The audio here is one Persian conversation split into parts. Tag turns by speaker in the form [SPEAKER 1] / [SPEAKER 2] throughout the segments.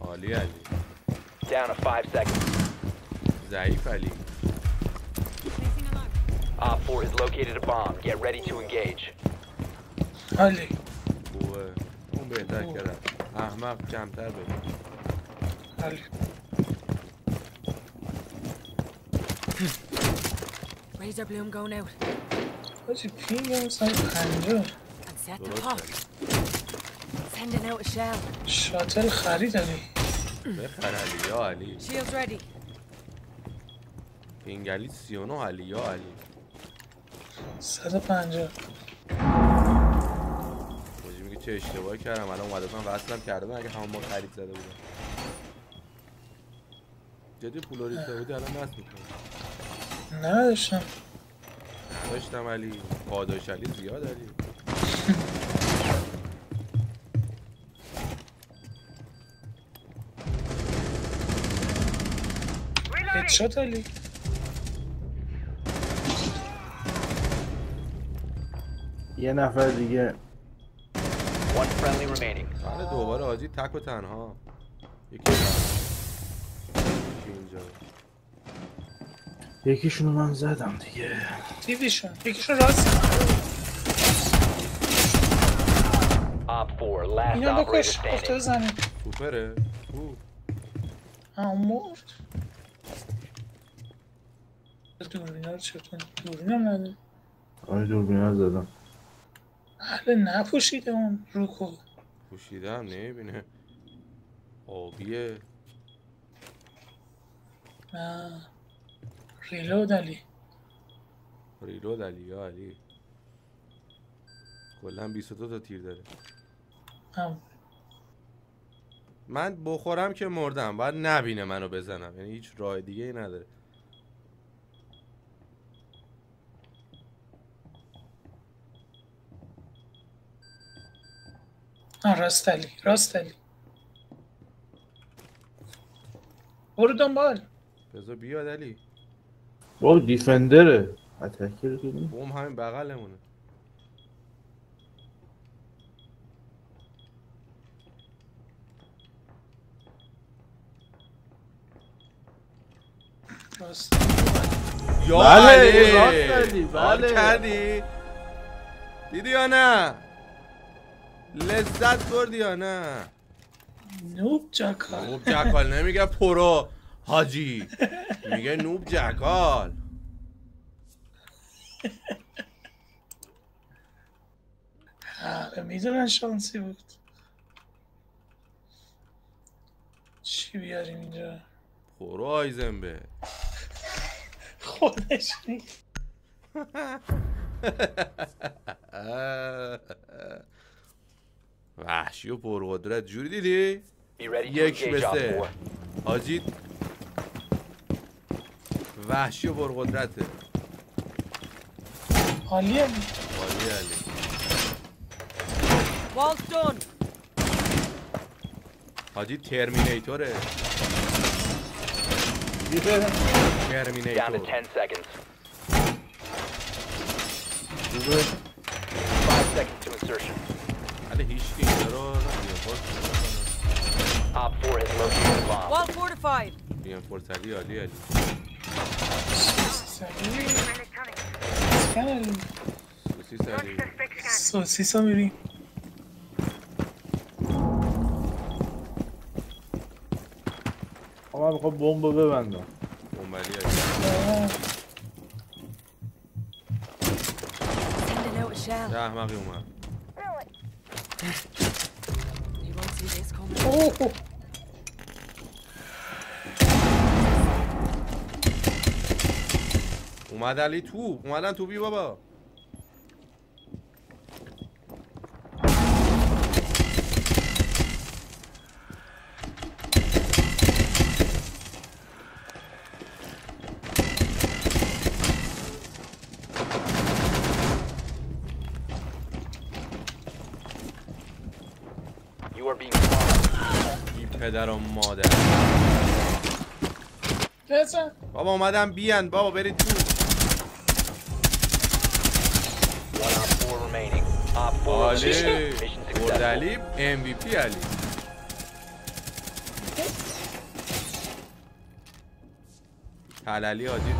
[SPEAKER 1] عالی علی
[SPEAKER 2] Down to five seconds.
[SPEAKER 1] ضعیف علی
[SPEAKER 2] Op 4 has located a bomb. Get ready to engage.
[SPEAKER 3] عالی
[SPEAKER 1] خوبه اون بهتر کردم احمق کمتر بده
[SPEAKER 3] عالی
[SPEAKER 4] Razor bloom going out.
[SPEAKER 3] حاجی پینگ هم سای پنجاه
[SPEAKER 4] And set the
[SPEAKER 1] درست
[SPEAKER 3] شاتل خرید علی
[SPEAKER 1] بخر علی یا علی.
[SPEAKER 4] Ready.
[SPEAKER 1] پینگلی 39 علی یا علی.
[SPEAKER 3] صد و پنجاه.
[SPEAKER 1] موجی میگه چه اشتباهی کردم. الان اومده بودم وصلم کرده بودم اگه همون ما خرید زده بودم. جدی پول ریخته بودی الان نصب می‌کنم
[SPEAKER 3] نداشتم.
[SPEAKER 1] نداشتم علی. پاداش علی زیاد علی.
[SPEAKER 3] هدشات علی.
[SPEAKER 5] یه نفر دیگه.
[SPEAKER 2] One friendly remaining.
[SPEAKER 1] بله دوباره آجی تک و تنها. یکی اینجا.
[SPEAKER 5] یکیشونو من زدم دیگه.
[SPEAKER 3] دیدیشون یکیشون راست.
[SPEAKER 2] Op 4, last
[SPEAKER 3] اینو بکش افتاده
[SPEAKER 2] standing.
[SPEAKER 3] زمین.
[SPEAKER 1] سوپره.
[SPEAKER 3] آه مرد. رو چطور دوربینم نده
[SPEAKER 5] آره دوربینا زدم.
[SPEAKER 3] اهل نپوشیده اون روکو
[SPEAKER 1] پوشیدم نمی‌بینه. آبیه.
[SPEAKER 3] نه. ریلود علی
[SPEAKER 1] ریلود علی یا علی؟ کلا 22 تا تیر داره.
[SPEAKER 3] هم
[SPEAKER 1] من بخورم که مردم. باید نبینه منو بزنم. یعنی هیچ راه دیگه ای نداره.
[SPEAKER 3] آه راست علی راست علی. برو دنبال.
[SPEAKER 1] بذار بیاد علی.
[SPEAKER 5] با دیفندره. اتکر که نیست.
[SPEAKER 1] بوم همین بغلمونه.
[SPEAKER 3] راست.
[SPEAKER 1] یا
[SPEAKER 5] بله،
[SPEAKER 1] علی.
[SPEAKER 5] راست علی، بله.
[SPEAKER 1] کردی؟ دیدی یا نه؟ لذت بردی یا نه؟
[SPEAKER 3] نوب جاکال.
[SPEAKER 1] نوب جکال نمیگه پرو حاجی. میگه نوب جکال
[SPEAKER 3] همه می‌دونن شانسی بود. چی بیاریم اینجا؟
[SPEAKER 1] پرو آیزنبه.
[SPEAKER 3] خودش نیست.
[SPEAKER 1] وحشی و پرقدرت جوری دیدی؟ یک به سه
[SPEAKER 2] 4.
[SPEAKER 1] حاجی وحشی و پرقدرته
[SPEAKER 3] حالی هم
[SPEAKER 1] عالی علی
[SPEAKER 4] done.
[SPEAKER 1] حاجی ترمینیتوره ترمینیتور
[SPEAKER 2] 10 seconds.
[SPEAKER 5] خوبه
[SPEAKER 2] 5 seconds to insertion.
[SPEAKER 1] ولی هیچ کی رو
[SPEAKER 2] Op 4 has located a bomb.
[SPEAKER 4] Wall fortified.
[SPEAKER 1] رینفورس علی عالی علی.
[SPEAKER 3] سوسیس علی.
[SPEAKER 1] سوسیس علی
[SPEAKER 3] ها میریم
[SPEAKER 5] آقا من می‌خوام بمب ببندم.
[SPEAKER 1] بومبلی علی
[SPEAKER 4] shell.
[SPEAKER 1] چه احمقی اومد.
[SPEAKER 4] You won't see.
[SPEAKER 3] اوه
[SPEAKER 1] اومد علی تو اومدن تو بی بابا
[SPEAKER 2] You are being spotted.
[SPEAKER 1] بی پدر و مادر بابا اومدن بیان بابا برید تو
[SPEAKER 2] One Op 4 remaining. Op 4
[SPEAKER 1] عالی.
[SPEAKER 2] eliminated. Mission
[SPEAKER 1] برد. علی MVP علی حلالی عادی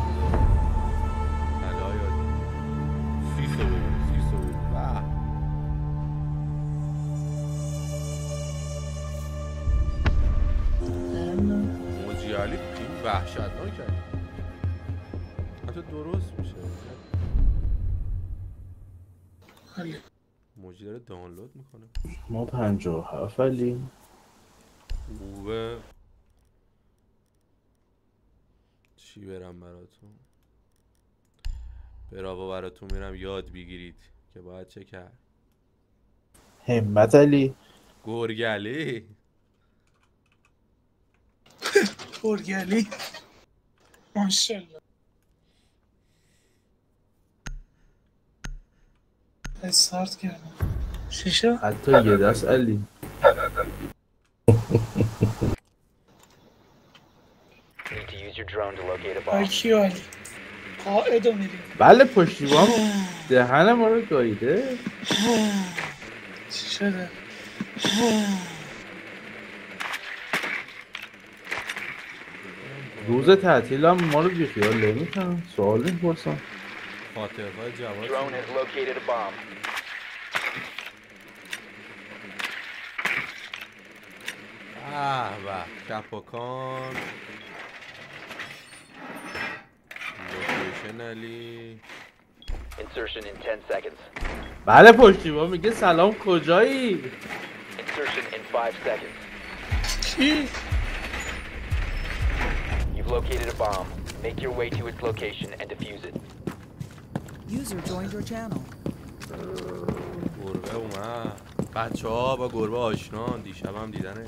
[SPEAKER 1] علی تیم وحشتناک حتی درست میشه.
[SPEAKER 3] علی
[SPEAKER 1] موجی داره دانلود می‌کنه.
[SPEAKER 5] ما پنجاه و هفت علی
[SPEAKER 1] خوبه. چی برم براتون؟ براوا براتون میرم. یاد بگیرید که باید چه کرد.
[SPEAKER 5] همت علی.
[SPEAKER 1] گرگلی.
[SPEAKER 3] برگلی ماشالله استارت کردم شیشه
[SPEAKER 5] حتی یه دست علی.
[SPEAKER 3] آیکیو علی قاعد رو میریم
[SPEAKER 5] بله پشتیبان دهن ما رو گاییده
[SPEAKER 3] چی شده
[SPEAKER 5] روز تعطیل هم ما رو بیخیال نمی‌کنم سوال می‌پرسم
[SPEAKER 1] خاطرهای جواد. به به کپاکان لوکیشن علی.
[SPEAKER 2] Insertion in 10 seconds.
[SPEAKER 5] بله پشتیبان میگه سلام کجایی؟
[SPEAKER 2] Insertion in 5 seconds.
[SPEAKER 3] کی
[SPEAKER 2] You've located a bomb. Make your way to its location and defuse it.
[SPEAKER 4] User joined your channel.
[SPEAKER 1] گربه اومد. بچه ها با گربه آشنا دیشب هم دیدنه.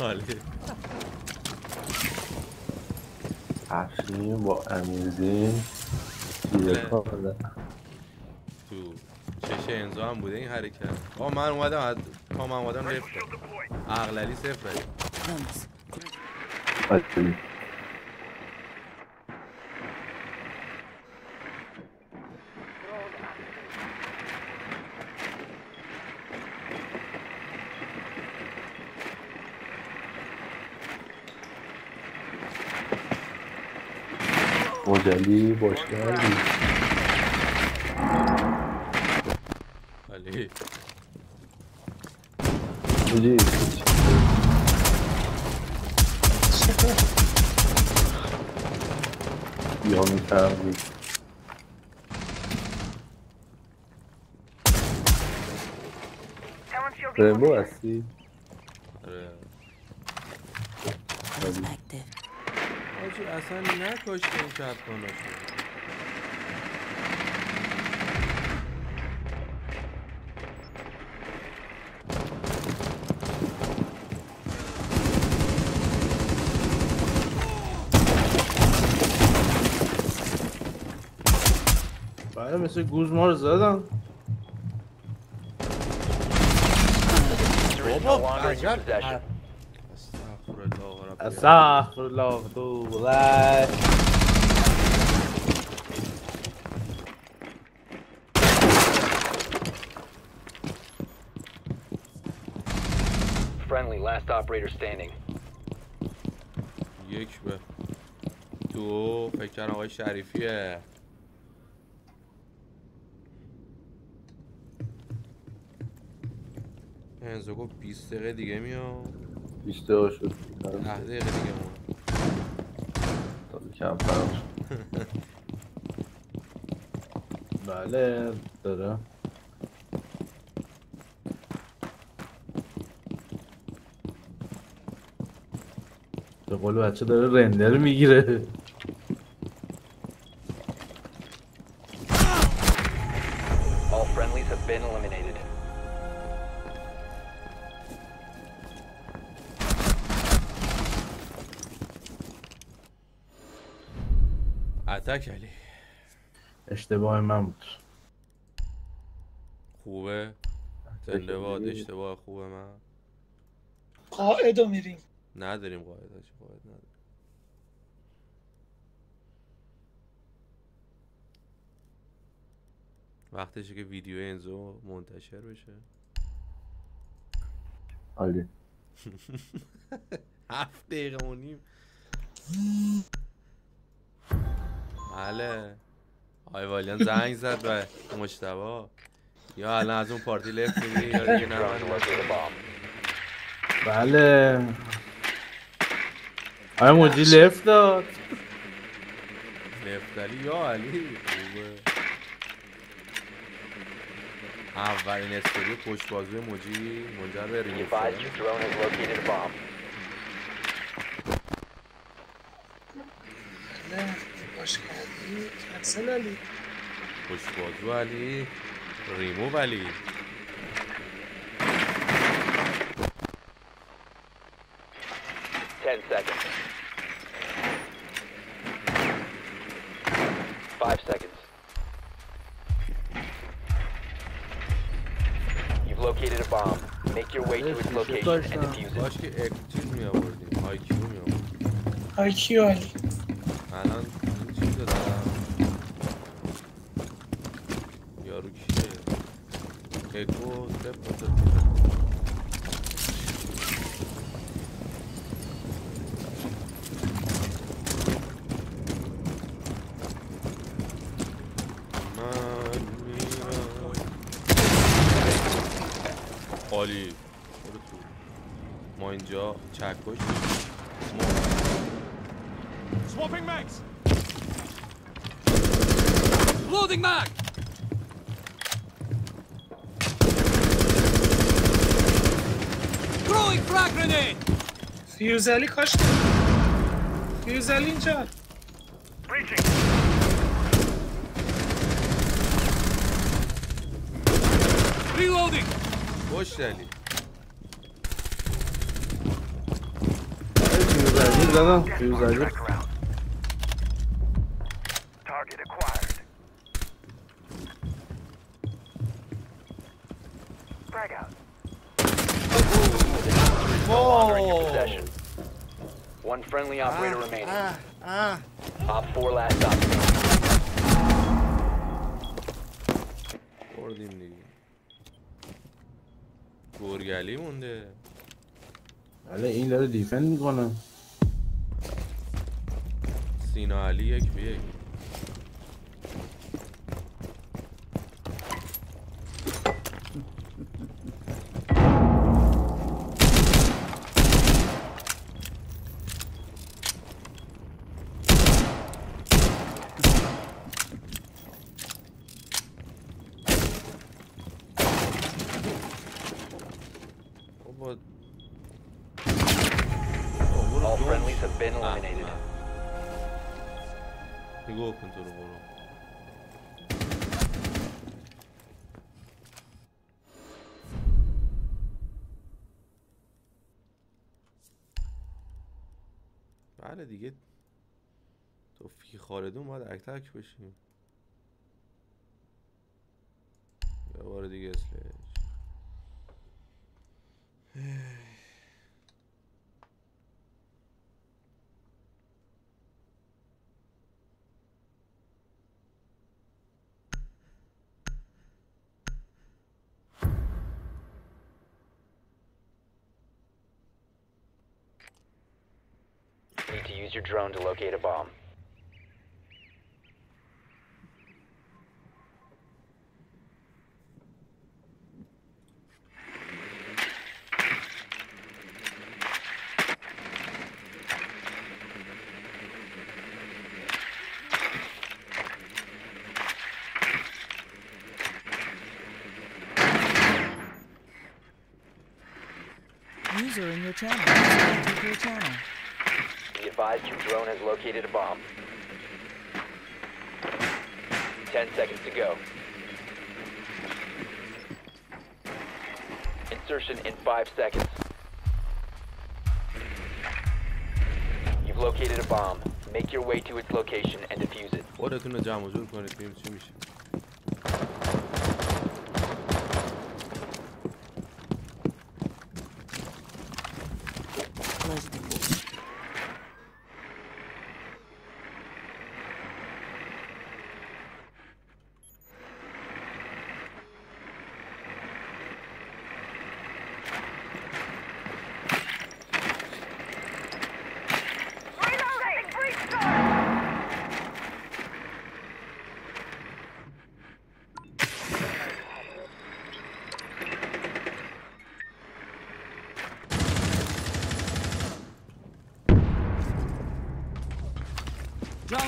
[SPEAKER 1] حالی
[SPEAKER 6] افشین با امیرزین زیر. کار
[SPEAKER 1] تو چش انزا هم بوده این حرکت. آه من اومدم از تا من اومدم لفت عقللی صفر علی.
[SPEAKER 4] Thanks.
[SPEAKER 6] عالی. مجلی باشگاهی
[SPEAKER 1] علی
[SPEAKER 6] مجی یا می‌فهمی رمبو هستی؟
[SPEAKER 1] آره. اصلا نکاش این کپ
[SPEAKER 5] بله مثل گوز ما رو
[SPEAKER 2] no
[SPEAKER 1] بابا
[SPEAKER 5] استغفر الله تو بلای
[SPEAKER 2] Friendly, last operator standing.
[SPEAKER 1] یک به دو فکر آقای شریفیه. انزو گفت 20 دقیقه دیگه میام.
[SPEAKER 6] بیشتر شد.
[SPEAKER 1] 10 دقیقه دیگه مون
[SPEAKER 6] تا کم فرام شد.
[SPEAKER 5] بله داره. به قول بچه داره رندر می‌گیره.
[SPEAKER 2] All friendlies have been eliminated.
[SPEAKER 1] اتک علی.
[SPEAKER 5] اشتباه من بود.
[SPEAKER 1] خوبه؟ زنده باد اشتباه خوبه من.
[SPEAKER 3] قاعد رو میریم.
[SPEAKER 1] نداریم قاعده چه قاعد نداریم. وقتشه که ویدیو انزو منتشر بشه.
[SPEAKER 6] عالی.
[SPEAKER 1] هفت دقیقه و نیم. بله. آقای والیان زنگ زد به مشتبا. یا الان از اون پارتی لفت میدی یا دیگه نه.
[SPEAKER 5] بله. آیا موجی لفت داد؟
[SPEAKER 1] نفتالی یا علی. خوبه. اولین استوری پشت بازوی موجی. منجر به
[SPEAKER 2] Be
[SPEAKER 1] ریموف
[SPEAKER 2] advised your drone has located a bomb.
[SPEAKER 3] نه باش کردی کنسل علی
[SPEAKER 1] پشت بازو علی ریموو علی
[SPEAKER 2] Ten seconds. Five seconds. You've located a bomb. Make your way to its location and defuse it.
[SPEAKER 1] باش که عالی برو تو ما اینجا چکش
[SPEAKER 7] Swapping mags. Loading mag. Throwing frag grenade.
[SPEAKER 3] فیوز علی کاش فیوز علی اینجا
[SPEAKER 7] Reloading.
[SPEAKER 1] پشت علی
[SPEAKER 6] فیوزری زدم فیوزری
[SPEAKER 8] Target acquired. Frag out.
[SPEAKER 2] Longer in your possession. One friendly operator remaining. Op 4 last op.
[SPEAKER 1] بردیم دیگه گرگلی مونده.
[SPEAKER 5] بله این داره دیفند می‌کنه.
[SPEAKER 1] سینا علی یک به یک. بله دیگه. توفیق خالدون باید اک تک بشیم. یه بار دیگه اسلش
[SPEAKER 2] your drone to locate a bomb.
[SPEAKER 4] User in your channel. Disconnected your channel.
[SPEAKER 2] Advised your drone has located a bomb. Ten seconds to go. Insertion in five seconds. You've located a bomb. Make your way to its location and defuse it.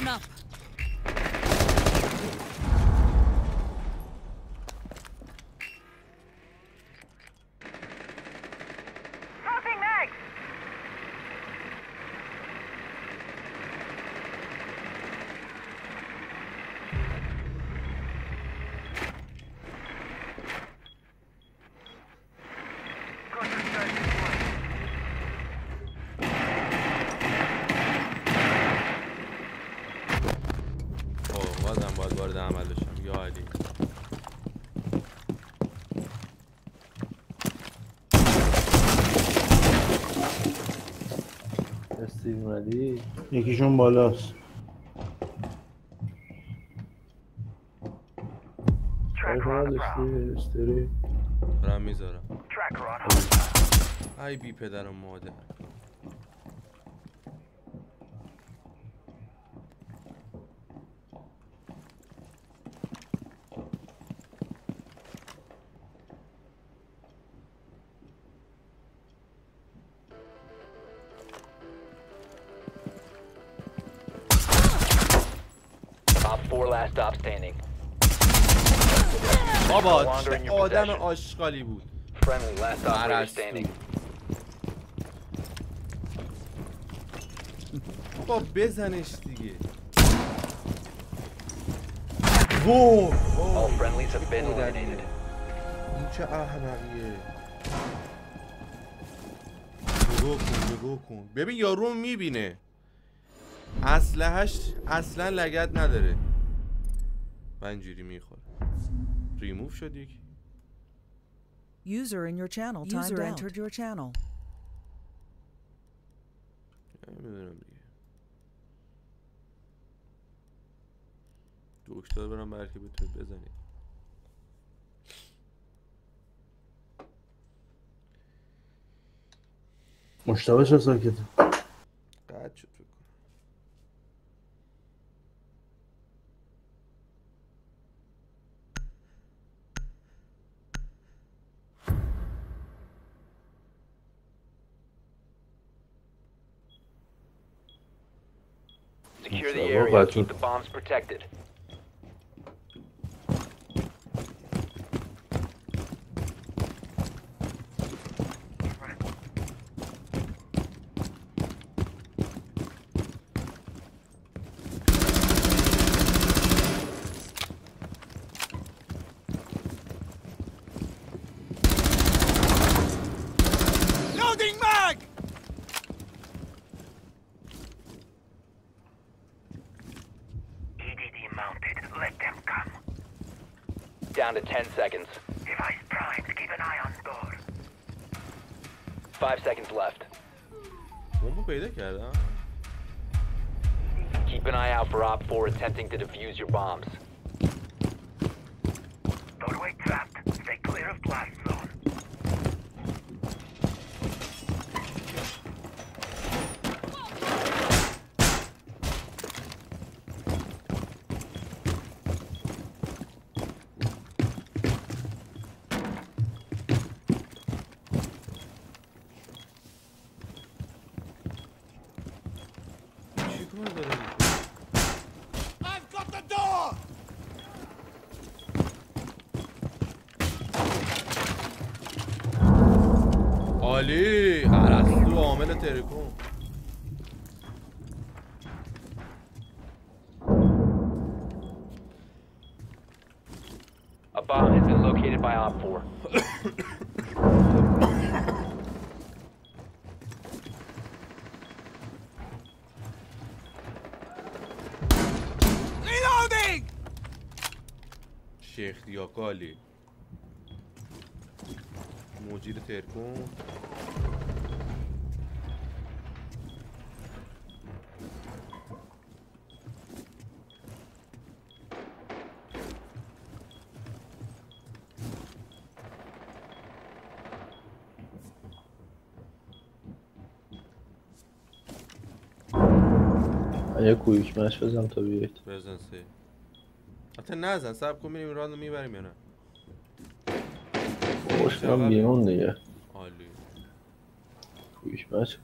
[SPEAKER 4] blown up.
[SPEAKER 6] استیو اومدی؟
[SPEAKER 9] یکیشون بالاست.
[SPEAKER 1] دارم می‌ذارم. ای بی پدر و مادر.
[SPEAKER 2] 4 last stop standing.
[SPEAKER 1] بابا چه آدم. آشغالی بود
[SPEAKER 2] Friendly last operator standing.
[SPEAKER 1] بابا بزنش دیگه وو
[SPEAKER 2] All friendlies have been eliminated.
[SPEAKER 1] این چه احمقیه نگاه کن نگاه کن ببین یارو می‌بینه اسلحهش اصلا لگت نداره و اینجوری می‌خوره. ریموف شد یکی
[SPEAKER 4] User in your channel. User entered your channel.
[SPEAKER 1] نمی‌دونم دیگه. دکتر برم بلکه بتونید بزنید.
[SPEAKER 6] مشتبه چه ساکته؟
[SPEAKER 2] Keep the bombs protected. down to 10 seconds.
[SPEAKER 8] Device primed. Keep an eye on door.
[SPEAKER 2] Five seconds left.
[SPEAKER 1] Bomba ha.
[SPEAKER 2] Keep an eye out for Op 4 attempting to defuse your bombs.
[SPEAKER 1] عامل ترکون
[SPEAKER 2] A bomb has been located by Op 4.
[SPEAKER 7] Reloading!
[SPEAKER 1] شیخ دیاکالی موجود ترکون
[SPEAKER 6] من یه کویک مش بزنم تا بیایید
[SPEAKER 1] بزن سه حتی نزن سب کن میریم راند می‌بریم یا نه؟
[SPEAKER 6] خوش کنم بیرون دیگه.
[SPEAKER 1] عالی.
[SPEAKER 6] کویک مش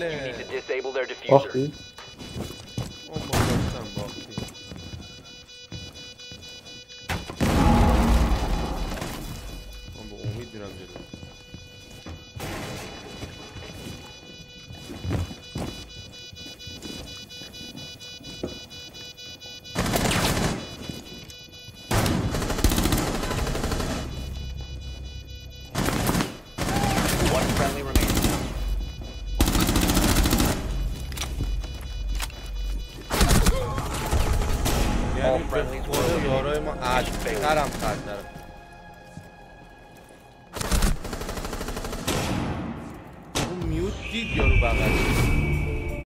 [SPEAKER 2] hele. Ah
[SPEAKER 1] be. Olmaz sen bak. Ama o muydu amcalar? Not